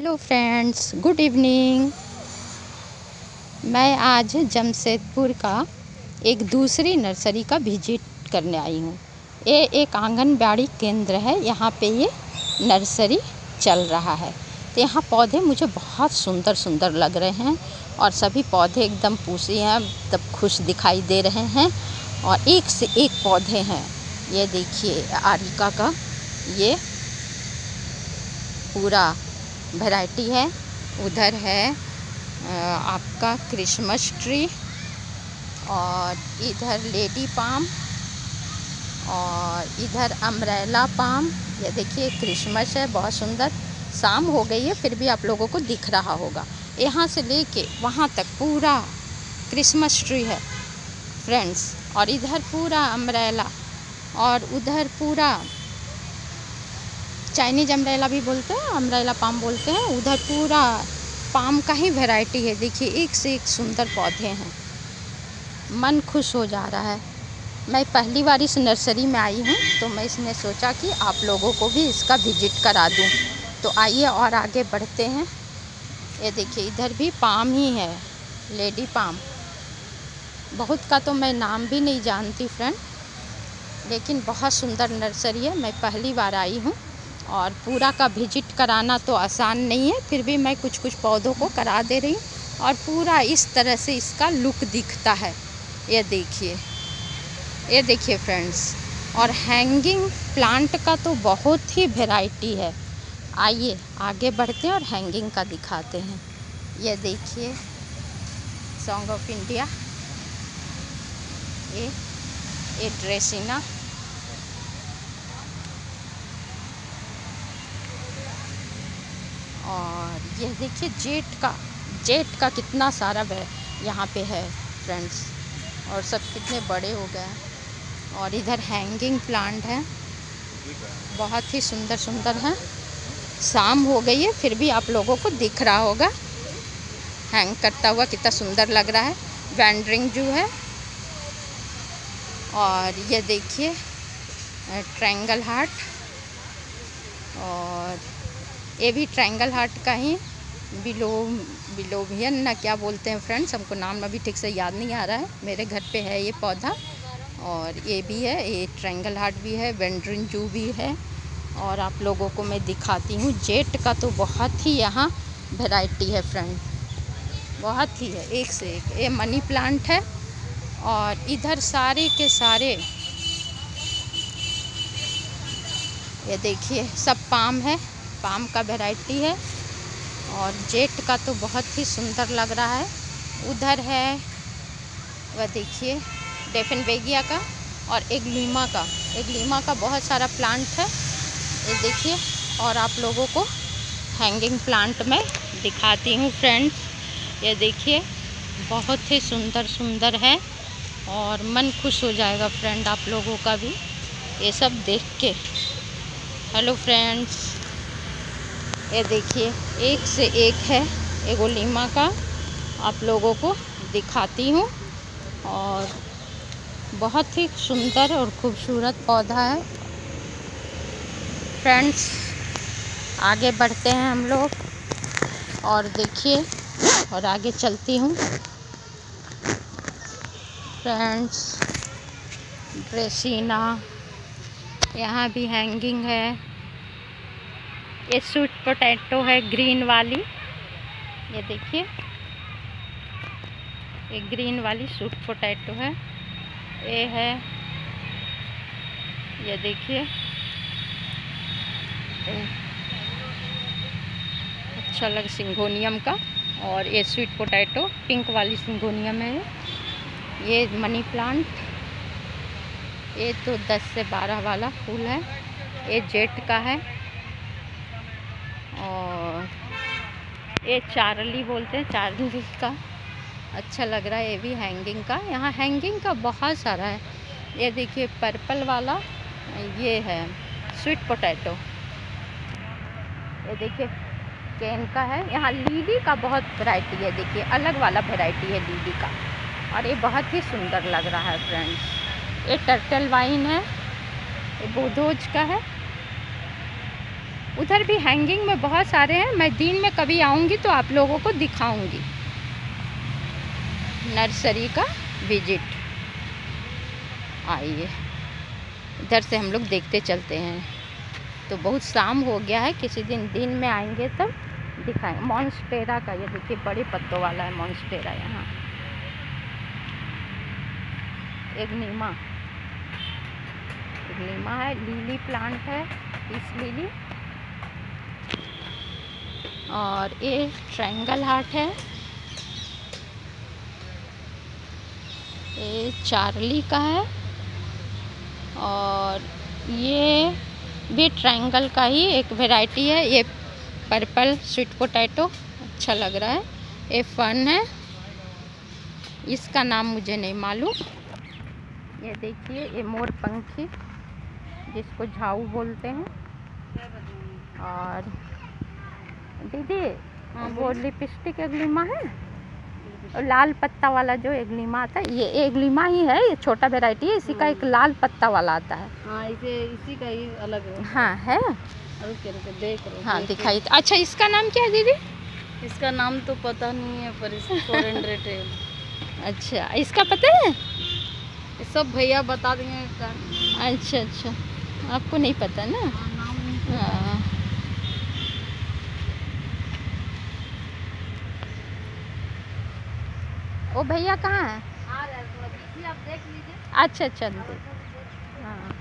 Hello friends good evening मैं आज जमशेदपुर का एक दूसरी नर्सरी का विज़िट करने आई हूँ। ये एक आंगनबाड़ी केंद्र है, यहाँ पे ये नर्सरी चल रहा है। तो यहाँ पौधे मुझे बहुत सुंदर सुंदर लग रहे हैं और सभी पौधे एकदम पूसी हैं तब खुश दिखाई दे रहे हैं और एक से एक पौधे हैं। ये देखिए, आरिका का ये पूरा वैरायटी है। उधर है आपका क्रिसमस ट्री और इधर लेडी पाम और इधर अम्ब्रेला पाम ये देखिए क्रिसमस है, बहुत सुंदर। शाम हो गई है, फिर भी आप लोगों को दिख रहा होगा। यहाँ से लेके वहाँ तक पूरा क्रिसमस ट्री है फ्रेंड्स और इधर पूरा अम्ब्रेला और उधर पूरा चाइनीज़ अम्ब्रेला भी बोलते हैं, अम्ब्रेला पाम बोलते हैं। उधर पूरा पाम का ही वैरायटी है। देखिए एक से एक सुंदर पौधे हैं। मन खुश हो जा रहा है। मैं पहली बार इस नर्सरी में आई हूँ तो मैं इसने सोचा कि आप लोगों को भी इसका विज़िट करा दूँ। तो आइए और आगे बढ़ते हैं। ये देखिए, इधर भी पाम ही है लेडी पाम। बहुत का तो मैं नाम भी नहीं जानती फ्रेंड लेकिन बहुत सुंदर नर्सरी है। मैं पहली बार आई हूँ। और पूरा का विज़िट कराना तो आसान नहीं है, फिर भी मैं कुछ कुछ पौधों को करा दे रही हूँ और पूरा इस तरह से इसका लुक दिखता है। ये देखिए ये देखिए फ्रेंड्स और हैंगिंग प्लांट का तो बहुत ही वेराइटी है। आइए, आगे बढ़ते हैं और हैंगिंग का दिखाते हैं। ये देखिए सॉन्ग ऑफ़ इंडिया ये ये ड्रेसिना और ये देखिए जेट का जेट का कितना सारा वह यहाँ पे है फ्रेंड्स और सब कितने बड़े हो गए और इधर हैंगिंग प्लांट है। बहुत ही सुंदर सुंदर है। शाम हो गई है, फिर भी आप लोगों को दिख रहा होगा। हैंग करता हुआ कितना सुंदर लग रहा है। वैंडरिंग जू है। और ये देखिए ट्रायंगल हार्ट और ये भी ट्रायंगल हार्ट का ही। बिलो बिलोवियन ना क्या बोलते हैं फ्रेंड्स हमको नाम अभी ठीक से याद नहीं आ रहा है। मेरे घर पे है ये पौधा और ये भी है, ये ट्रायंगल हार्ट भी है वेंड्रिन जू भी है। और आप लोगों को मैं दिखाती हूँ, जेट का तो बहुत ही यहाँ वेराइटी है फ्रेंड बहुत ही है, एक से एक। ये मनी प्लांट है और इधर सारे के सारे, ये देखिए, सब पाम है। पाम का वैरायटी है और जेट का तो बहुत ही सुंदर लग रहा है। उधर है, वह देखिए डेफिन बेगिया का और एक लीमा का। एक लीमा का बहुत सारा प्लांट है, ये देखिए, और आप लोगों को हैंगिंग प्लांट में दिखाती हूँ फ्रेंड्स ये देखिए, बहुत ही सुंदर सुंदर है और मन खुश हो जाएगा फ्रेंड आप लोगों का भी। ये सब देख के। हेलो फ्रेंड्स ये देखिए, एक से एक है। एगो लीमा का आप लोगों को दिखाती हूँ। और बहुत ही सुंदर और खूबसूरत पौधा है। फ्रेंड्स, आगे बढ़ते हैं हम लोग। और देखिए, और आगे चलती हूँ। फ्रेंड्स ड्रेसिना यहाँ भी हैंगिंग है। ये स्वीट पोटैटो है, ग्रीन वाली। ये देखिए, ये ग्रीन वाली स्वीट पोटैटो है। ये है, ये देखिए। अच्छा लग सिंगोनियम का। और ये स्वीट पोटैटो, पिंक वाली सिंगोनियम है ये। Money plant. ये तो 10 से 12 वाला फूल है। ये जेट का है और ये चारली बोलते हैं, चारली का। अच्छा लग रहा है, ये भी हैंगिंग का। यहाँ हैंगिंग का बहुत सारा है। ये देखिए पर्पल वाला, ये है स्वीट पोटैटो ये देखिए कैन का है। यहाँ लीली का बहुत वैरायटी है, देखिए, अलग वाला वैरायटी है लीली का। और ये बहुत ही सुंदर लग रहा है फ्रेंड्स ये टर्टल वाइन है, ये बोधोज का है। उधर भी हैंगिंग में बहुत सारे हैं। मैं दिन में कभी आऊँगी तो आप लोगों को दिखाऊँगी। नर्सरी का विज़िट आइए। इधर से हम लोग देखते चलते हैं। तो बहुत शाम हो गया है। किसी दिन दिन में आएँगे तब दिखाएँगे मॉन्सटेरा का ये देखिए, बड़े पत्तों वाला है मॉन्सटेरा यहाँ। एक नीमा। एक नीमा है लीली प्लांट है इस लीली और ये ट्रायंगल हार्ट है। ये चार्ली का है और ये भी ट्रायंगल का ही एक वैरायटी है। ये पर्पल स्वीट पोटैटो अच्छा लग रहा है। ये फन है। इसका नाम मुझे नहीं मालूम। ये देखिए, ये मोर पंखी, जिसको झाऊ बोलते हैं। और दीदी हाँ, वो लिपस्टिक एग्लिमा है। और लाल पत्ता वाला जो एग्लिमा आता है ये एग्लिमा ही है ये छोटा वैरायटी है इसी का एक लाल पत्ता वाला आता है। हाँ इसे इसी का ही अलग है। हाँ है? देख रहे हाँ दिखाई अच्छा इसका नाम क्या है दीदी? इसका नाम तो पता नहीं है पर फोर हंड्रेड है। अच्छा इसका पता है? सब भैया बता देंगे इसका अच्छा अच्छा आपको नहीं पता ना? हाँ, नाम नहीं ओ भैया कहाँ है? अच्छा अच्छा दीदी हाँ।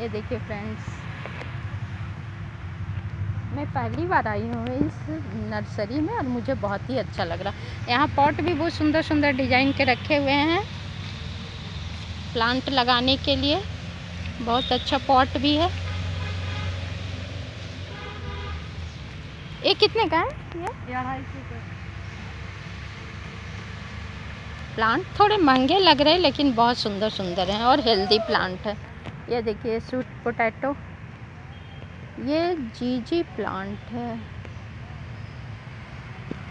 ये देखिए फ्रेंड्स मैं पहली बार आई हूँ इस नर्सरी में और मुझे बहुत ही अच्छा लग रहा। है यहाँ पॉट भी बहुत सुंदर सुंदर डिज़ाइन के रखे हुए हैं। प्लांट लगाने के लिए बहुत अच्छा पॉट भी है। ये कितने का है? प्लांट थोड़े महँगे लग रहे हैं, लेकिन बहुत सुंदर सुंदर हैं और हेल्दी प्लांट है। ये देखिए स्वीट पोटैटो ये जीजी प्लांट है।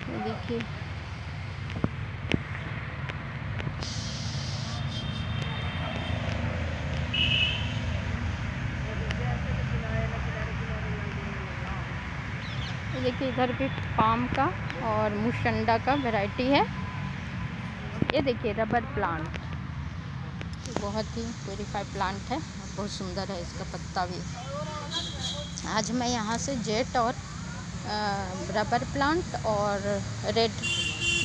देखिए। देखिए इधर भी पाम का और मुशंडा का वैरायटी है। ये देखिए रबर प्लांट बहुत ही प्योरीफाइड प्लांट है बहुत सुंदर है इसका पत्ता भी। आज मैं यहाँ से जेट और रबर प्लांट और red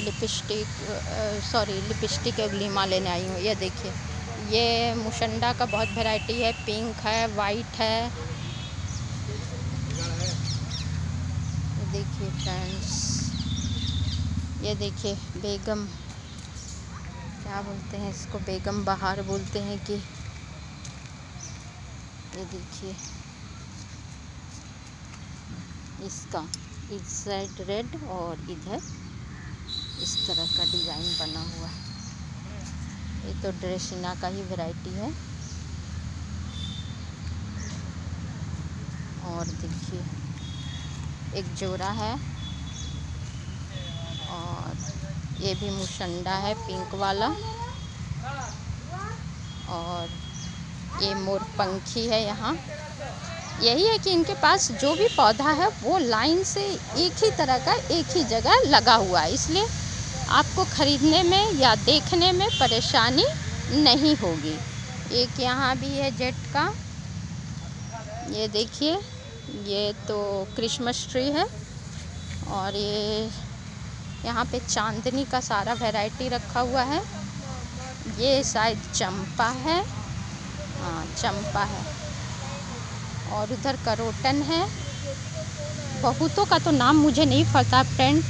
lipstick sorry lipstick aglaonema लेने आई हूँ। ये देखिए, ये मुशंडा का बहुत वैरायटी है। पिंक है वाइट है ये देखिए फ्रेंड्स ये देखिए, बेगम। क्या बोलते हैं इसको? बेगम बहार बोलते हैं कि ये देखिए। इसका इस साइड रेड और इधर इस तरह का डिज़ाइन बना हुआ है। ये तो ड्रेसिना का ही वैरायटी है। और देखिए, एक जोड़ा है और ये भी मुशंडा है, पिंक वाला। और ये मोर पंखी है यहाँ। यही है कि इनके पास जो भी पौधा है, वो लाइन से एक ही तरह का, एक ही जगह लगा हुआ है। इसलिए आपको ख़रीदने में या देखने में परेशानी नहीं होगी। एक यहाँ भी है जेट का। ये देखिए, ये तो क्रिसमस ट्री है। और ये यहाँ पे चांदनी का सारा वैरायटी रखा हुआ है। ये शायद चंपा है। हाँ चंपा है। और उधर करोटन है। बहुतों का तो नाम मुझे नहीं पता फ्रेंड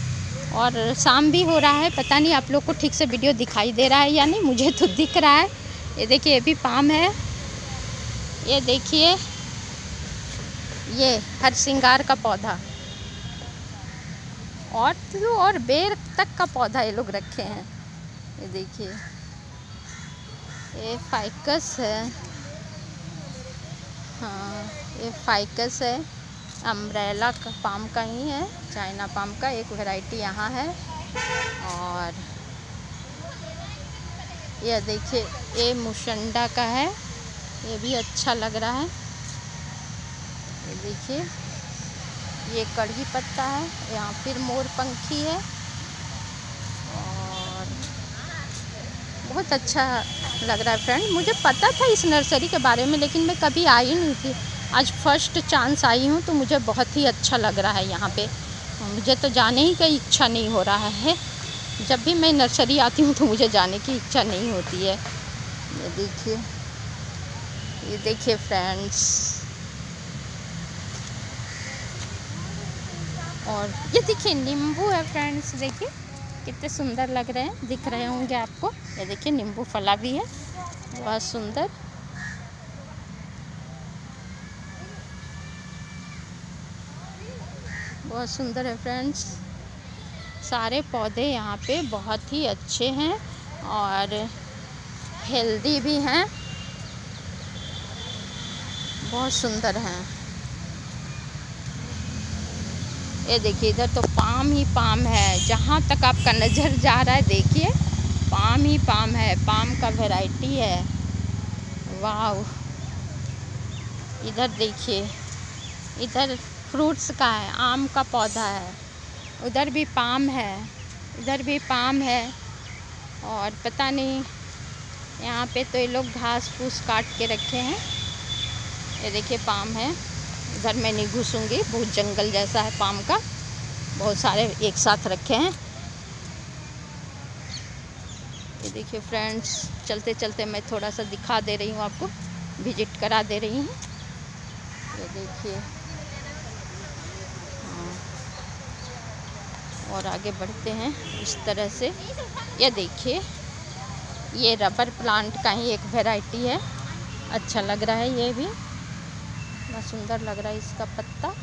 और शाम भी हो रहा है। पता नहीं आप लोग को ठीक से वीडियो दिखाई दे रहा है या नहीं, मुझे तो दिख रहा है। ये देखिए, ये भी पाम है। ये देखिए, ये हर श्रृंगार का पौधा। और तो और बेर तक का पौधा ये लोग रखे हैं। ये देखिए, ये फाइकस है। हाँ ये फाइकस है। अम्ब्रेला का पाम का ही है चाइना पाम का, एक वैरायटी यहाँ है। और ये देखिए, ये मुशंडा का है। ये भी अच्छा लग रहा है। ये देखिए। ये कढ़ी पत्ता है, यहाँ फिर मोर पंखी है। और बहुत अच्छा लग रहा है फ्रेंड मुझे पता था इस नर्सरी के बारे में, लेकिन मैं कभी आई नहीं थी। आज फ़र्स्ट चांस आई हूँ तो मुझे बहुत ही अच्छा लग रहा है यहाँ पे। मुझे तो जाने ही का इच्छा नहीं हो रहा है। जब भी मैं नर्सरी आती हूँ तो मुझे जाने की इच्छा नहीं होती है। ये देखिए। ये देखिए फ्रेंड्स और ये देखिए, नींबू है फ्रेंड्स देखिए, कितने सुंदर लग रहे हैं, दिख रहे होंगे आपको। ये देखिए, नींबू फला भी है, बहुत सुंदर। बहुत सुंदर है फ्रेंड्स सारे पौधे यहाँ पे बहुत ही अच्छे हैं और हेल्दी भी हैं। बहुत सुंदर हैं। ये देखिए, इधर तो पाम ही पाम है। जहाँ तक आपका नज़र जा रहा है, देखिए, पाम ही पाम है, पाम का वैरायटी है। वाह इधर देखिए, इधर फ्रूट्स का है, आम का पौधा है। उधर भी पाम है, इधर भी पाम है। और पता नहीं, यहाँ पे तो ये लोग घास फूस काट के रखे हैं। ये देखिए, पाम है। इधर मैं नहीं घुसूँगी, बहुत जंगल जैसा है पाम का। बहुत सारे एक साथ रखे हैं। ये देखिए फ्रेंड्स, चलते चलते मैं थोड़ा सा दिखा दे रही हूँ आपको, विज़िट करा दे रही हूँ। ये देखिए। हाँ। और आगे बढ़ते हैं इस तरह से। ये देखिए, ये रबर प्लांट का ही एक वैरायटी है। अच्छा लग रहा है ये भी। कितना सुंदर लग रहा है इसका पत्ता।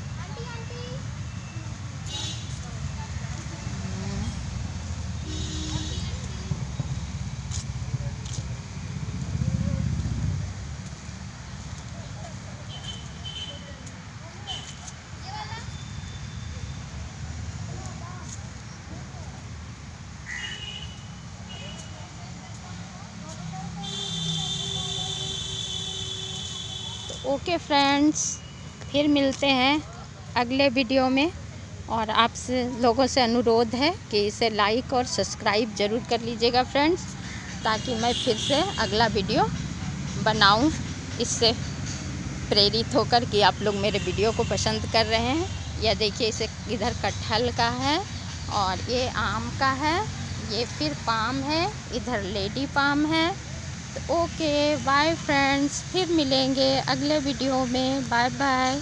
ओके फ्रेंड्स, फिर मिलते हैं अगले वीडियो में। और आपसे, लोगों से अनुरोध है कि इसे लाइक और सब्सक्राइब ज़रूर कर लीजिएगा फ्रेंड्स, ताकि मैं फिर से अगला वीडियो बनाऊँ। इससे प्रेरित होकर कि आप लोग मेरे वीडियो को पसंद कर रहे हैं। या देखिए, इसे इधर कटहल का है और ये आम का है। ये फिर पाम है, इधर लेडी पाम है। ओके बाय फ्रेंड्स फिर मिलेंगे अगले वीडियो में बाय बाय